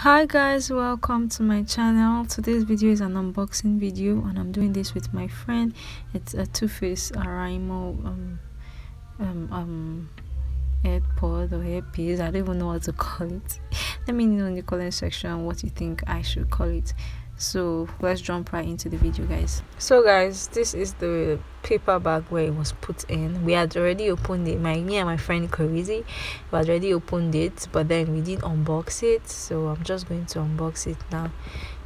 hi guys welcome to my channel. Today's video is an unboxing video and i'm doing this with my friend. It's a two-faced Oraimo um um um airpod or earpiece. I don't even know what to call it. Let me know in the comment section what you think i should call it so let's jump right into the video guys. So guys this is the paper bag where it was put in. We had already opened it. My me and my friend crazy we had already opened it but then we didn't unbox it. So i'm just going to unbox it now.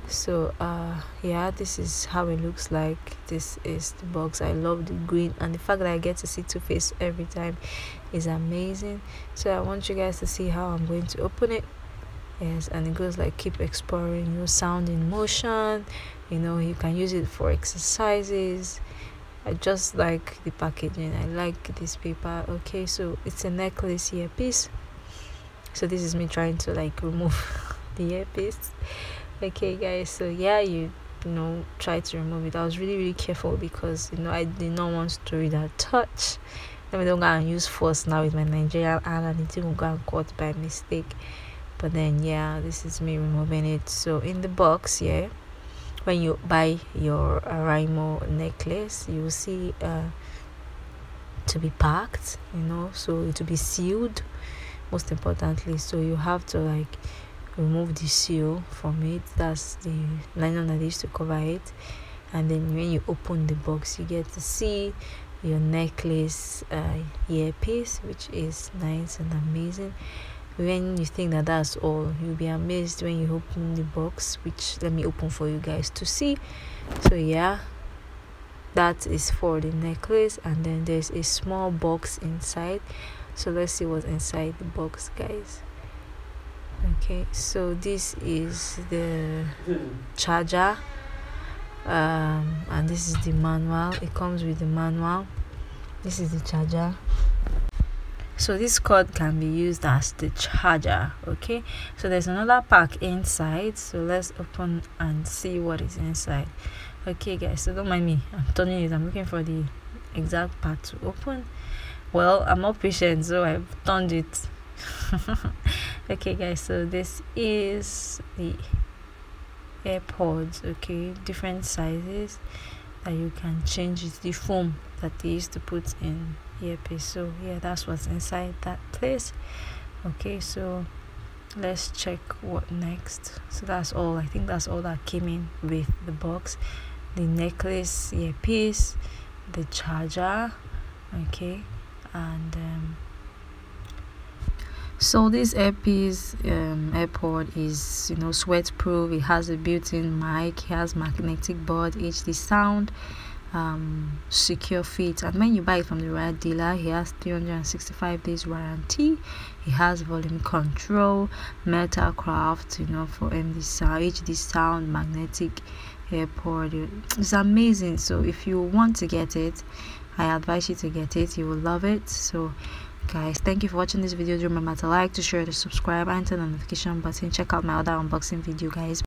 So uh yeah this is how it looks like. This is the box. I love the green and the fact that i get to see two Faced every time is amazing. So i want you guys to see how i'm going to open it yes and it goes like keep exploring your sound in motion. You know you can use it for exercises. I just like the packaging. I like this paper. Okay so it's a necklace earpiece. So this is me trying to like remove the earpiece. Okay guys so yeah you you know try to remove it. I was really really careful because you know I did not want to read that touch. Let me don't go and use force now with my Nigerian hand and it didn't go and cut by mistake but then yeah this is me removing it. So in the box yeah when you buy your Oraimo necklace you will see uh to be packed you know so it will be sealed most importantly. So you have to like remove the seal from it. That's the nylon that used to cover it. And then when you open the box you get to see your necklace uh, earpiece which is nice and amazing when you think that that's all you'll be amazed when you open the box which let me open for you guys to see. So yeah that is for the necklace and then there's a small box inside. So let's see what's inside the box guys. Okay so this is the charger um and this is the manual. It comes with the manual. This is the charger so this cord can be used as the charger okay? So there's another pack inside so let's open and see what is inside. Okay guys so don't mind me. I'm turning it. I'm looking for the exact part to open. Well i'm not patient so i've turned it. Okay guys so this is the airpods okay? Different sizes that you can change it the foam that they used to put in earpiece. So yeah that's what's inside that place. Okay so let's check what next. So that's all. I think that's all that came in with the box. The necklace earpiece the charger okay and um, so this earpiece um airpod is you know sweat proof it has a built-in mic. It has magnetic board hd sound um, secure fit. And when you buy it from the right dealer he has 365 days warranty. He has volume control metal craft you know for md sound hd sound magnetic airport it's amazing. So if you want to get it i advise you to get it. You will love it. So guys thank you for watching this video. Do remember to like to share to subscribe and turn the notification button. Check out my other unboxing video guys